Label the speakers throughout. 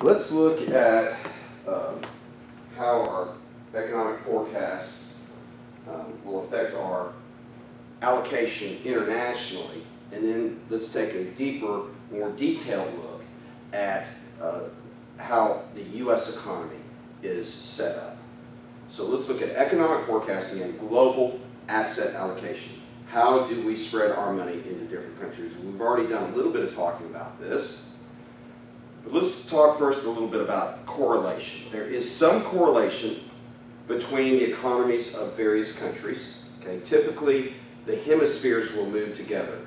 Speaker 1: let's look at um, how our economic forecasts um, will affect our allocation internationally. And then let's take a deeper, more detailed look at uh, how the U.S. economy is set up. So let's look at economic forecasting and global asset allocation. How do we spread our money into different countries? We've already done a little bit of talking about this. But let's talk first a little bit about correlation. There is some correlation between the economies of various countries. Okay? Typically, the hemispheres will move together.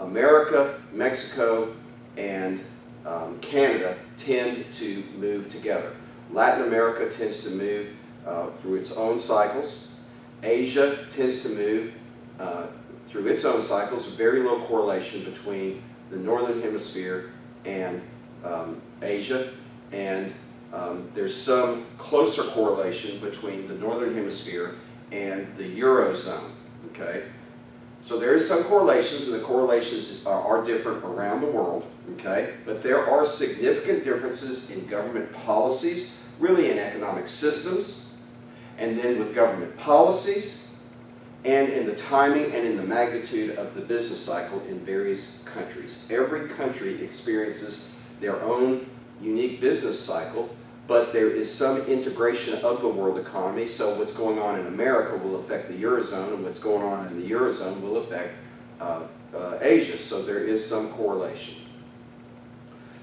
Speaker 1: America, Mexico, and um, Canada tend to move together. Latin America tends to move uh, through its own cycles. Asia tends to move uh, through its own cycles, very low correlation between the northern hemisphere and um, Asia, and um, there's some closer correlation between the northern hemisphere and the Eurozone, okay? So there is some correlations, and the correlations are, are different around the world, okay? But there are significant differences in government policies, really in economic systems, and then with government policies, and in the timing and in the magnitude of the business cycle in various countries. Every country experiences their own unique business cycle, but there is some integration of the world economy, so what's going on in America will affect the Eurozone, and what's going on in the Eurozone will affect uh, uh, Asia, so there is some correlation.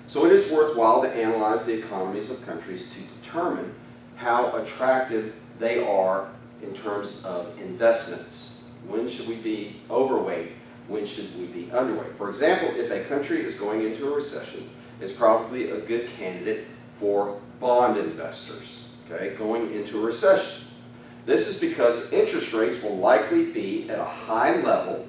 Speaker 1: So it is worthwhile to analyze the economies of countries to determine how attractive they are in terms of investments. When should we be overweight? When should we be underweight? For example, if a country is going into a recession, it's probably a good candidate for bond investors, okay, going into a recession. This is because interest rates will likely be at a high level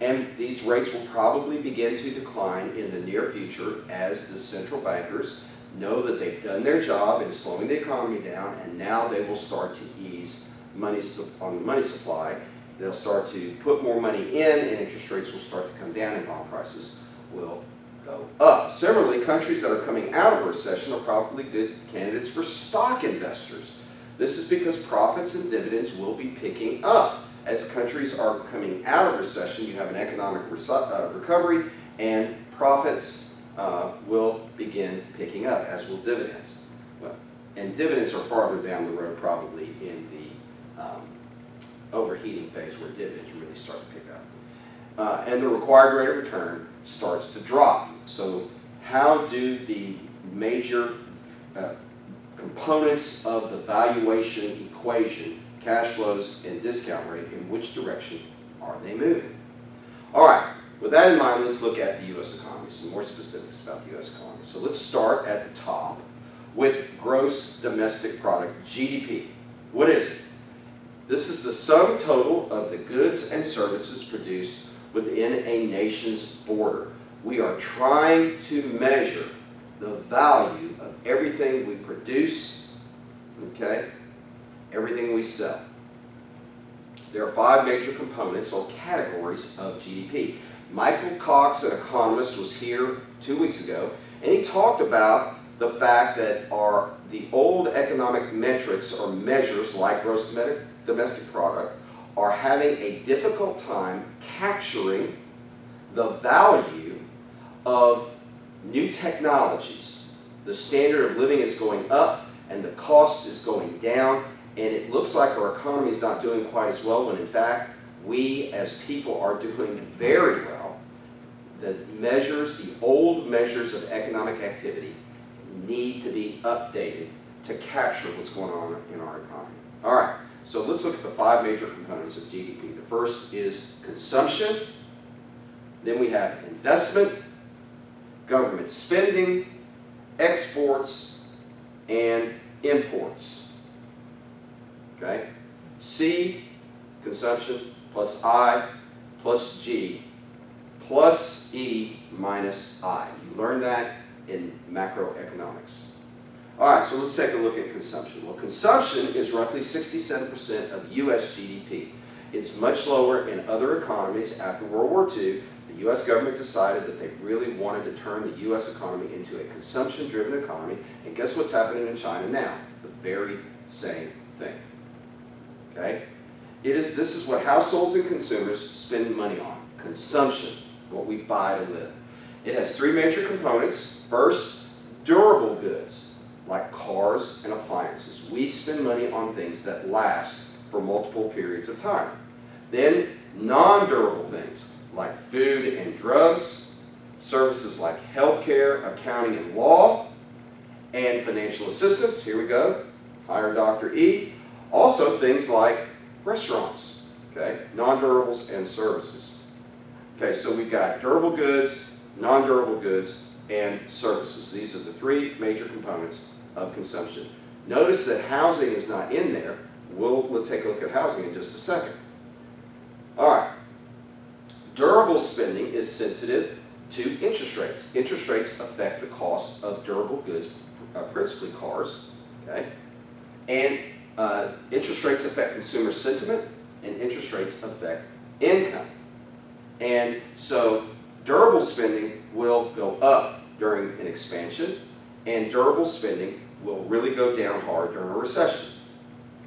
Speaker 1: and these rates will probably begin to decline in the near future as the central bankers know that they've done their job in slowing the economy down and now they will start to ease money on the money supply. They'll start to put more money in and interest rates will start to come down and bond prices will go up. Similarly, countries that are coming out of a recession are probably good candidates for stock investors. This is because profits and dividends will be picking up. As countries are coming out of recession, you have an economic uh, recovery and profits uh, will begin picking up, as will dividends. Well, and dividends are farther down the road probably in the um, overheating phase where dividends really start to pick up. Uh, and the required rate of return starts to drop. So how do the major uh, components of the valuation equation, cash flows and discount rate, in which direction are they moving? All right, with that in mind, let's look at the U.S. economy, some more specifics about the U.S. economy. So let's start at the top with gross domestic product, GDP. What is it? This is the sum total of the goods and services produced within a nation's border. We are trying to measure the value of everything we produce, okay, everything we sell. There are five major components or categories of GDP. Michael Cox, an economist, was here two weeks ago, and he talked about the fact that our the old economic metrics or measures like gross domestic product are having a difficult time capturing the value of new technologies. The standard of living is going up and the cost is going down and it looks like our economy is not doing quite as well when in fact we as people are doing very well. The measures, the old measures of economic activity need to be updated to capture what's going on in our economy. All right, so let's look at the five major components of GDP. The first is consumption, then we have investment, government spending, exports, and imports. Okay? C, consumption, plus I, plus G, plus E minus I. You learned that in macroeconomics. All right, so let's take a look at consumption. Well, consumption is roughly 67% of U.S. GDP. It's much lower in other economies after World War II. The US government decided that they really wanted to turn the US economy into a consumption-driven economy, and guess what's happening in China now? The very same thing. Okay? It is, this is what households and consumers spend money on, consumption, what we buy to live. It has three major components. First, durable goods, like cars and appliances. We spend money on things that last for multiple periods of time. Then, non-durable things, like food and drugs, services like healthcare, accounting and law, and financial assistance, here we go, hire Dr. E. Also things like restaurants, okay, non-durables and services. Okay, so we've got durable goods, non-durable goods, and services. These are the three major components of consumption. Notice that housing is not in there. We'll, we'll take a look at housing in just a second. All right. Durable spending is sensitive to interest rates. Interest rates affect the cost of durable goods, uh, principally cars, okay? And uh, interest rates affect consumer sentiment, and interest rates affect income. And so durable spending will go up during an expansion, and durable spending will really go down hard during a recession.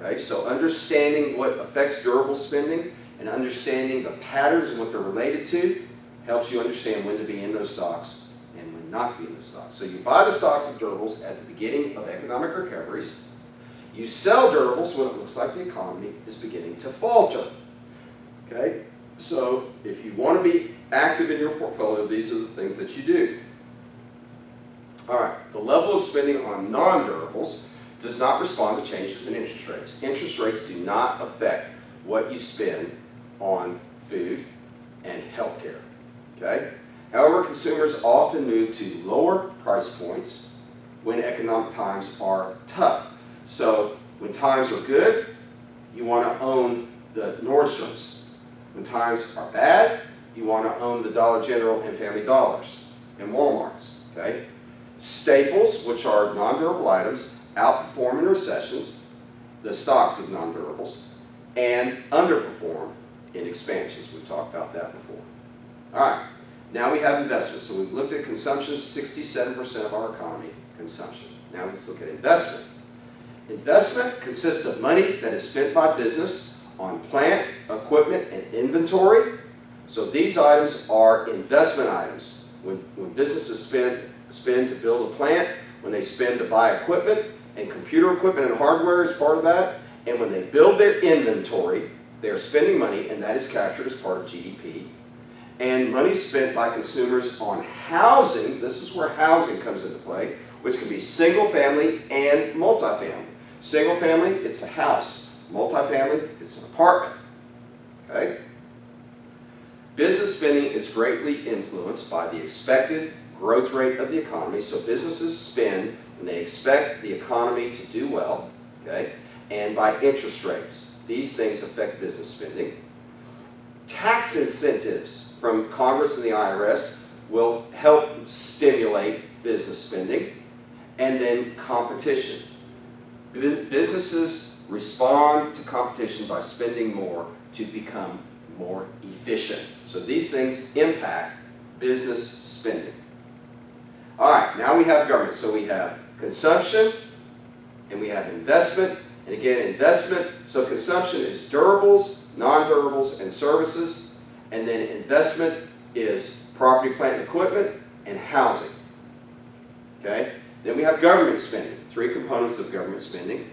Speaker 1: Okay, so understanding what affects durable spending and understanding the patterns and what they're related to helps you understand when to be in those stocks and when not to be in those stocks. So you buy the stocks of durables at the beginning of economic recoveries. You sell durables when it looks like the economy is beginning to falter. Okay, so if you want to be active in your portfolio, these are the things that you do. All right, the level of spending on non-durables does not respond to changes in interest rates. Interest rates do not affect what you spend on food and healthcare. Okay? However, consumers often move to lower price points when economic times are tough. So when times are good, you want to own the Nordstroms. When times are bad, you want to own the Dollar General and Family Dollars and Walmarts. Okay? Staples, which are non-durable items, outperform in recessions, the stocks of non-durables, and underperform in expansions. We've talked about that before. All right, now we have investments. So we've looked at consumption, 67% of our economy, consumption. Now let's look at investment. Investment consists of money that is spent by business on plant, equipment, and inventory. So these items are investment items. When, when businesses spend, spend to build a plant, when they spend to buy equipment, and computer equipment and hardware is part of that, and when they build their inventory, they're spending money, and that is captured as part of GDP. And money spent by consumers on housing, this is where housing comes into play, which can be single family and multifamily. Single family, it's a house. Multifamily, it's an apartment. Okay? Business spending is greatly influenced by the expected growth rate of the economy. So businesses spend when they expect the economy to do well, okay, and by interest rates. These things affect business spending. Tax incentives from Congress and the IRS will help stimulate business spending. And then competition. Businesses respond to competition by spending more to become more efficient. So these things impact business spending. All right, now we have government. So we have consumption and we have investment. And again, investment, so consumption is durables, non-durables, and services. And then investment is property, plant, and equipment, and housing. Okay? Then we have government spending. Three components of government spending.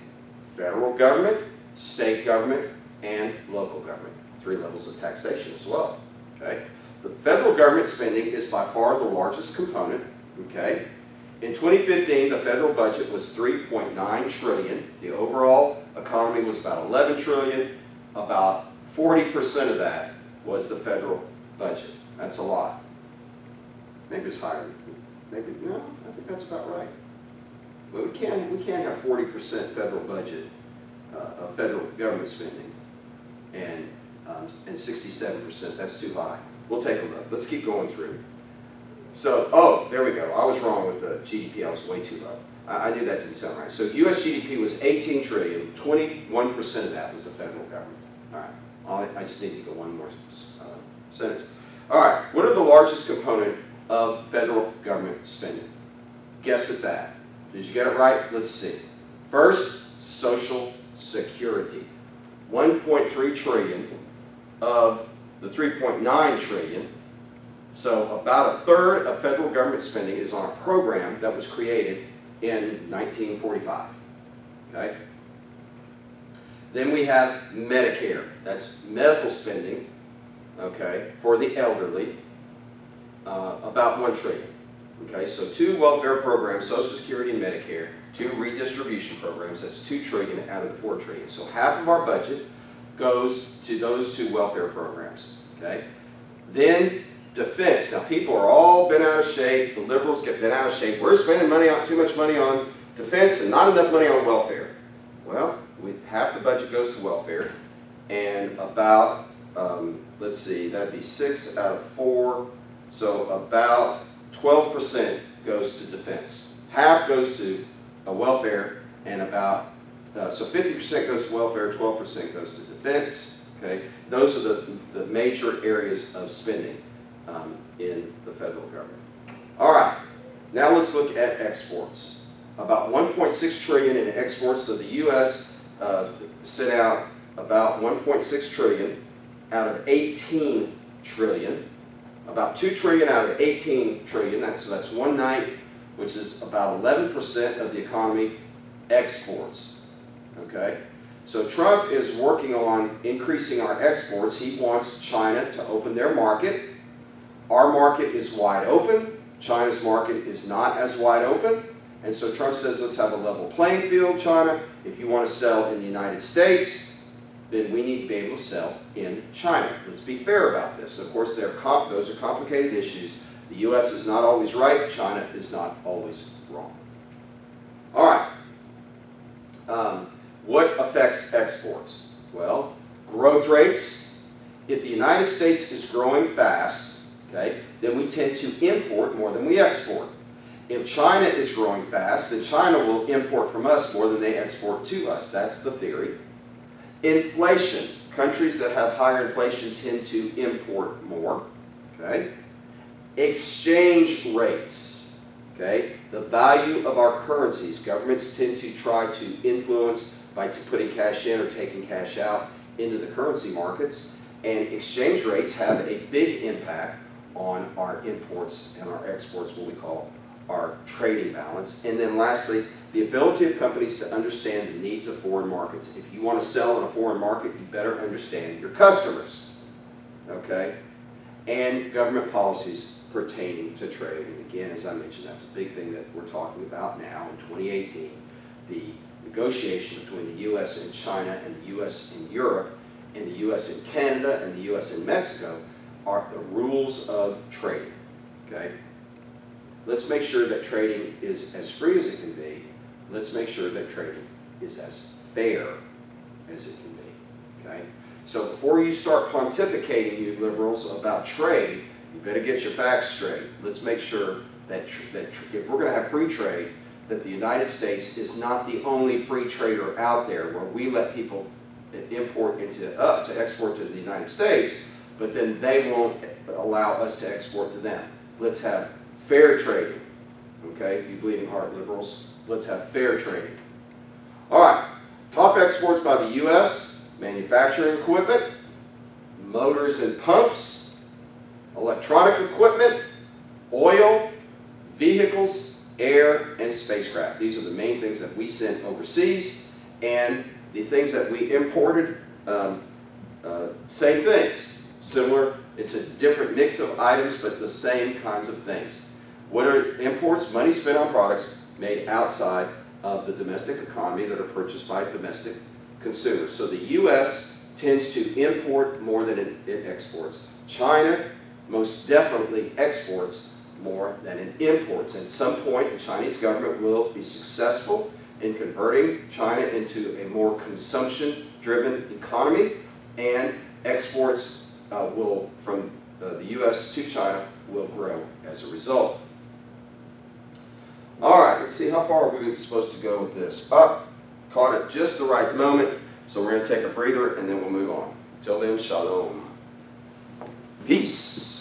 Speaker 1: Federal government, state government, and local government. Three levels of taxation as well. Okay? The federal government spending is by far the largest component. Okay? In 2015, the federal budget was 3.9 trillion. The overall economy was about 11 trillion. About 40% of that was the federal budget. That's a lot. Maybe it's higher. Maybe, no, I think that's about right. But we can't, we can't have 40% federal budget uh, of federal government spending and, um, and 67%. That's too high. We'll take a look. Let's keep going through. So, oh, there we go. I was wrong with the GDP. I was way too low. I, I knew that didn't sound right. So U.S. GDP was 18 trillion. 21% of that was the federal government. All right. I just need to go one more uh, sentence. All right, what are the largest component of federal government spending? Guess at that. Did you get it right? Let's see. First, Social Security. 1.3 trillion of the 3.9 trillion. So about a third of federal government spending is on a program that was created in 1945. Okay? Then we have Medicare. That's medical spending, okay, for the elderly, uh, about one trillion. Okay, so two welfare programs, Social Security and Medicare, two redistribution programs, that's two trillion out of the four trillion. So half of our budget goes to those two welfare programs, okay? Then defense. Now people are all been out of shape, the liberals get been out of shape. We're spending money on too much money on defense and not enough money on welfare. Well, we, half the budget goes to welfare and about, um, let's see, that'd be six out of four, so about 12% goes to defense. Half goes to uh, welfare and about, uh, so 50% goes to welfare, 12% goes to defense. Okay, those are the, the major areas of spending um, in the federal government. All right, now let's look at exports. About 1.6 trillion in exports, so the U.S. Uh, sent out about 1.6 trillion out of 18 trillion about 2 trillion out of 18 trillion, so that's one ninth, which is about 11% of the economy exports, okay? So Trump is working on increasing our exports. He wants China to open their market. Our market is wide open. China's market is not as wide open. And so Trump says, let's have a level playing field, China. If you want to sell in the United States, then we need to be able to sell in China. Let's be fair about this. Of course, those are complicated issues. The U.S. is not always right. China is not always wrong. All right. Um, what affects exports? Well, growth rates. If the United States is growing fast, okay, then we tend to import more than we export. If China is growing fast, then China will import from us more than they export to us. That's the theory. Inflation. Countries that have higher inflation tend to import more. Okay? Exchange rates. Okay? The value of our currencies. Governments tend to try to influence by putting cash in or taking cash out into the currency markets. And exchange rates have a big impact on our imports and our exports, what we call our trading balance. And then lastly, the ability of companies to understand the needs of foreign markets. If you want to sell in a foreign market, you better understand your customers. Okay? And government policies pertaining to trade. And again, as I mentioned, that's a big thing that we're talking about now in 2018. The negotiation between the U.S. and China and the U.S. and Europe and the U.S. and Canada and the U.S. and Mexico are the rules of trade. Okay? Let's make sure that trading is as free as it can be. Let's make sure that trading is as fair as it can be. Okay? So before you start pontificating, you liberals, about trade, you better get your facts straight. Let's make sure that, that if we're going to have free trade, that the United States is not the only free trader out there where we let people import into uh, to export to the United States, but then they won't allow us to export to them. Let's have Fair trading. Okay, you bleeding heart liberals. Let's have fair trading. All right, top exports by the U.S. Manufacturing equipment, motors and pumps, electronic equipment, oil, vehicles, air, and spacecraft. These are the main things that we sent overseas. And the things that we imported, um, uh, same things. Similar, it's a different mix of items, but the same kinds of things. What are imports? Money spent on products made outside of the domestic economy that are purchased by domestic consumers. So the U.S. tends to import more than it, exports. China most definitely exports more than it imports. At some point, the Chinese government will be successful in converting China into a more consumption-driven economy, and exports uh, will, from uh, the U.S. to China, will grow as a result. All right, let's see, how far are we supposed to go with this? Up, caught at just the right moment, so we're going to take a breather and then we'll move on. Until then, shalom. Peace.